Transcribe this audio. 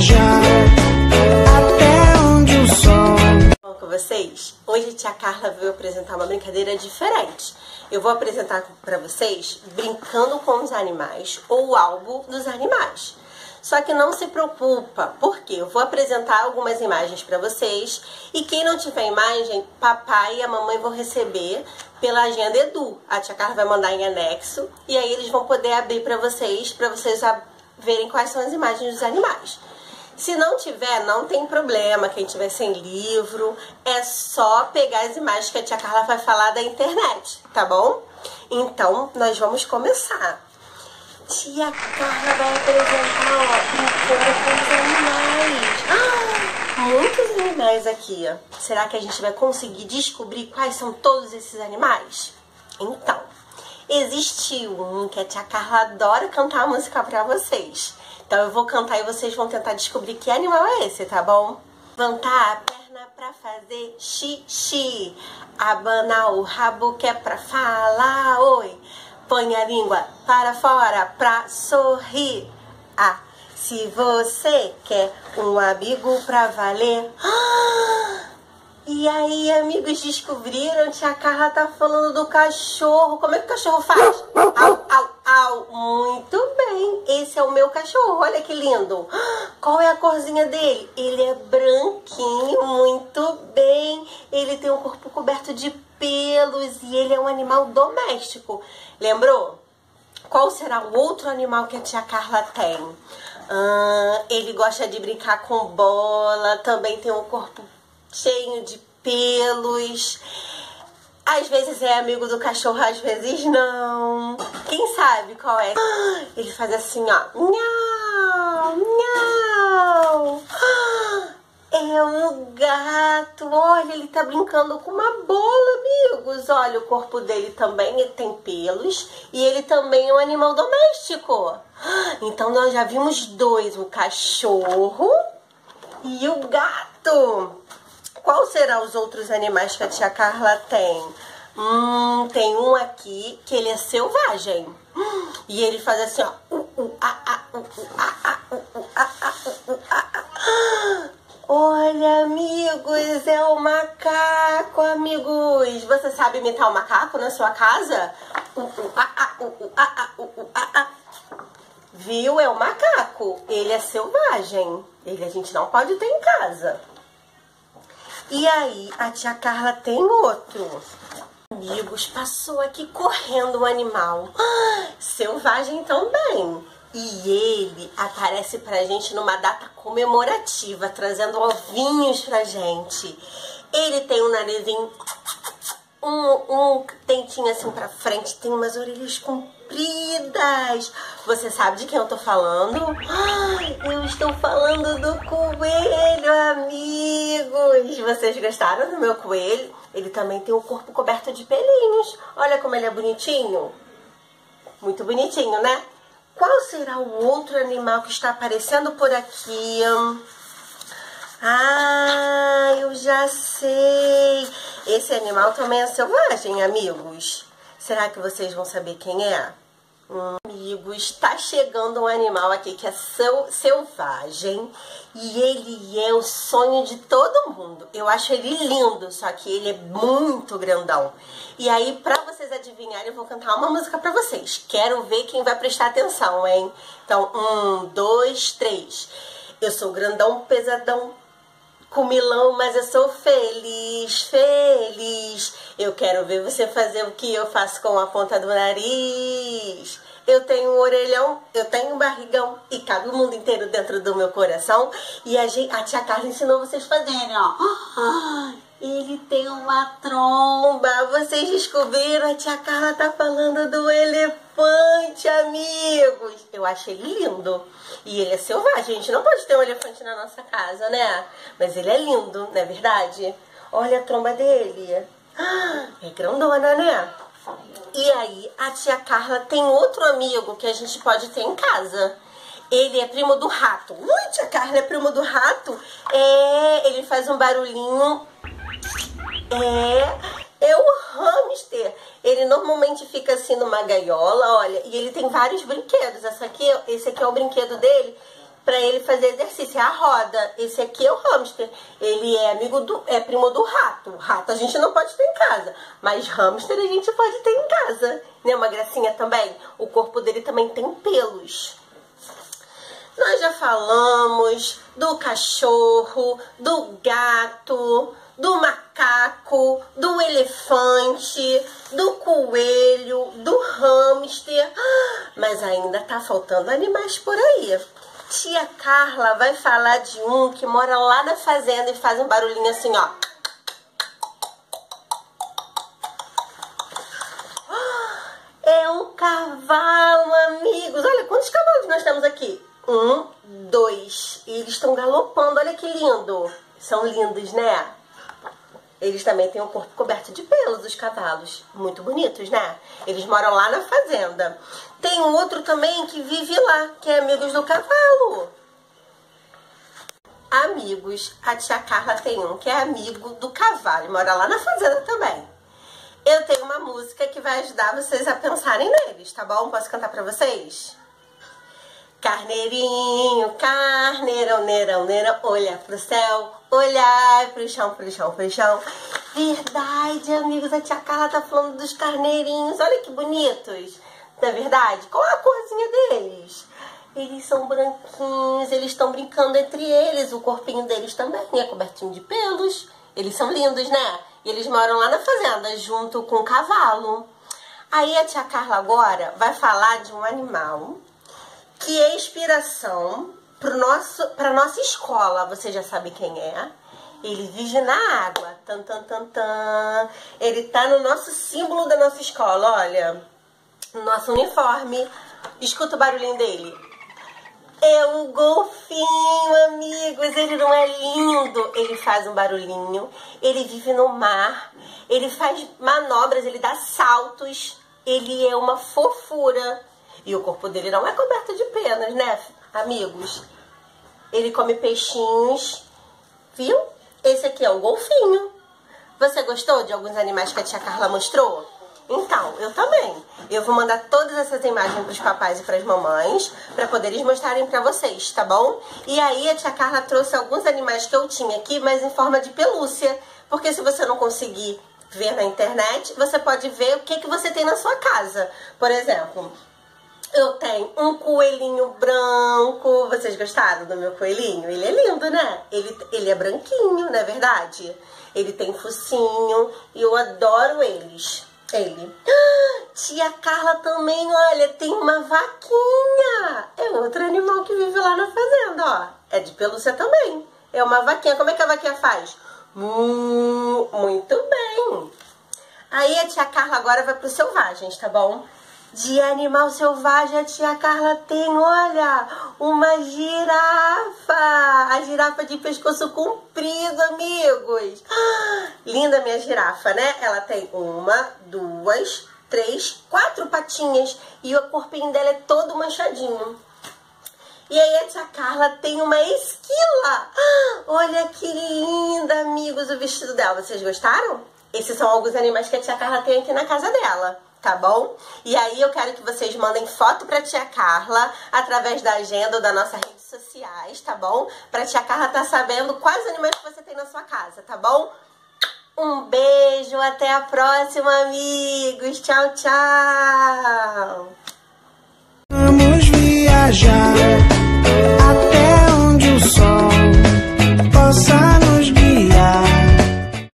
viajar até onde o sol. Bom com vocês? Hoje a tia Carla veio apresentar uma brincadeira diferente. Eu vou apresentar para vocês brincando com os animais ou algo dos animais. Só que não se preocupa, porque eu vou apresentar algumas imagens para vocês e quem não tiver imagem, papai e a mamãe vão receber pela agenda Edu. A tia Carla vai mandar em anexo e aí eles vão poder abrir para vocês, para vocês verem quais são as imagens dos animais. Se não tiver, não tem problema. Quem tiver sem livro, é só pegar as imagens que a tia Carla vai falar da internet, tá bom? Então, nós vamos começar. Tia Carla vai apresentar, ó, brincando com os animais. Ah, muitos animais aqui. Será que a gente vai conseguir descobrir quais são todos esses animais? Então, existe um que a tia Carla adora cantar a música pra vocês. Então eu vou cantar e vocês vão tentar descobrir que animal é esse, tá bom? Levantar a perna pra fazer xixi. Abanar o rabo que é pra falar oi. Põe a língua para fora pra sorrir. Ah, se você quer um amigo pra valer. E aí, amigos, descobriram que a Carla tá falando do cachorro. Como é que o cachorro faz au, au. Muito bem. Esse é o meu cachorro. Olha que lindo. Qual é a corzinha dele? Ele é branquinho. Muito bem. Ele tem um corpo coberto de pelos e ele é um animal doméstico. Lembrou? Qual será o outro animal que a tia Carla tem? Ah, ele gosta de brincar com bola, também tem um corpo cheio de pelos. Às vezes é amigo do cachorro, às vezes não. Quem sabe qual é? Ele faz assim, ó. Nhau, nhau. É um gato. Olha, ele tá brincando com uma bola, amigos. Olha, o corpo dele também tem pelos e ele também é um animal doméstico. Então nós já vimos dois, o cachorro e o gato. Qual serão os outros animais que a tia Carla tem? Hum, tem um aqui que ele é selvagem. E ele faz assim, ó. Olha, amigos, é o macaco, amigos. Você sabe imitar o macaco na sua casa? Viu? É o macaco. Ele é selvagem. Ele a gente não pode ter em casa. E aí, a tia Carla tem outro. Amigos, passou aqui correndo um animal. Ah, selvagem também. E ele aparece pra gente numa data comemorativa, trazendo ovinhos pra gente. Ele tem um narizinho, um, um dentinho assim pra frente, tem umas orelhas compridas. Você sabe de quem eu tô falando? Ah, eu estou falando do coelho, amigos. Vocês gostaram do meu coelho? Ele também tem o corpo coberto de pelinhos. Olha como ele é bonitinho. Muito bonitinho, né? Qual será o outro animal que está aparecendo por aqui? Ah, eu já sei. Esse animal também é selvagem, amigos. Será que vocês vão saber quem é? Hum, amigos, está chegando um animal aqui que é selvagem e ele é o sonho de todo mundo. Eu acho ele lindo, só que ele é muito grandão. E aí, pra vocês adivinharem, eu vou cantar uma música pra vocês. Quero ver quem vai prestar atenção, hein? Então, um, dois, três. Eu sou grandão, pesadão, com milão, mas eu sou feliz, feliz. Eu quero ver você fazer o que eu faço com a ponta do nariz. Eu tenho um orelhão, eu tenho um barrigão e cabe o mundo inteiro dentro do meu coração. E a, gente, a tia Carla ensinou vocês fazerem, ó. Ele tem uma tromba. Vocês descobriram? A tia Carla tá falando do elefante, amigos. Eu achei lindo. E ele é selvagem. A gente não pode ter um elefante na nossa casa, né? Mas ele é lindo, não é verdade? Olha a tromba dele. É grandona, né? E aí, a tia Carla tem outro amigo que a gente pode ter em casa. Ele é primo do rato. Ui, tia Carla é primo do rato? É, ele faz um barulhinho. É, é o hamster. Ele normalmente fica assim numa gaiola, olha, e ele tem vários brinquedos. Essa aqui, esse aqui é o brinquedo dele para ele fazer exercício. É a roda. Esse aqui é o hamster. Ele é amigo do. é primo do rato. Rato a gente não pode ter em casa. Mas hamster a gente pode ter em casa. Né? Uma gracinha também. O corpo dele também tem pelos. Nós já falamos do cachorro, do gato, do macaco, do elefante, do coelho, do hamster. Mas ainda tá faltando animais por aí. Tia Carla vai falar de um que mora lá na fazenda e faz um barulhinho assim, ó. É um cavalo, amigos. Olha quantos cavalos nós temos aqui. Um, dois. E eles estão galopando. Olha que lindo. São lindos, né? Eles também têm o corpo coberto de pelos, os cavalos. Muito bonitos, né? Eles moram lá na fazenda. Tem um outro também que vive lá, que é Amigos do Cavalo. Amigos, a tia Carla tem um que é amigo do cavalo e mora lá na fazenda também. Eu tenho uma música que vai ajudar vocês a pensarem neles, tá bom? Posso cantar pra vocês? Carneirinho, carneirão, neirão, neirão, olha pro céu, olhar pro chão, pro chão, pro chão. Verdade, amigos, a tia Carla tá falando dos carneirinhos, olha que bonitos. Não é verdade? Qual a corzinha deles? Eles são branquinhos, eles estão brincando entre eles, o corpinho deles também é cobertinho de pelos. Eles são lindos, né? E eles moram lá na fazenda, junto com o cavalo. Aí a tia Carla agora vai falar de um animal que é inspiração para nosso para nossa escola. Você já sabe quem é? Ele vive na água. Tan, tan, tan, tan. Ele tá no nosso símbolo da nossa escola, olha. No nosso uniforme. Escuta o barulhinho dele. É um golfinho, amigos. Ele não é lindo. Ele faz um barulhinho. Ele vive no mar. Ele faz manobras, ele dá saltos. Ele é uma fofura. E o corpo dele não é coberto de penas, né, amigos? Ele come peixinhos, viu? Esse aqui é um golfinho. Você gostou de alguns animais que a tia Carla mostrou? Então, eu também. Eu vou mandar todas essas imagens para os papais e para as mamães, para poder eles mostrarem para vocês, tá bom? E aí a tia Carla trouxe alguns animais que eu tinha aqui, mas em forma de pelúcia. Porque se você não conseguir ver na internet, você pode ver o que, que você tem na sua casa. Por exemplo, eu tenho um coelhinho branco. Vocês gostaram do meu coelhinho? Ele é lindo, né? Ele, ele é branquinho, não é verdade? Ele tem focinho e eu adoro eles. Ele. Ah, tia Carla também, olha, tem uma vaquinha. É outro animal que vive lá na fazenda, ó. É de pelúcia também. É uma vaquinha. Como é que a vaquinha faz? Muito bem. Aí a tia Carla agora vai pro selvagens, tá bom? De animal selvagem, a tia Carla tem, olha, uma girafa. A girafa de pescoço comprido, amigos. Linda minha girafa, né? Ela tem uma, duas, três, quatro patinhas. E o corpinho dela é todo manchadinho. E aí a tia Carla tem uma esquila. Olha que linda, amigos, o vestido dela. Vocês gostaram? Esses são alguns animais que a tia Carla tem aqui na casa dela tá bom? E aí eu quero que vocês mandem foto pra tia Carla através da agenda ou da nossa rede sociais, tá bom? Pra tia Carla tá sabendo quais animais que você tem na sua casa, tá bom? Um beijo, até a próxima, amigos. Tchau, tchau. Vamos viajar.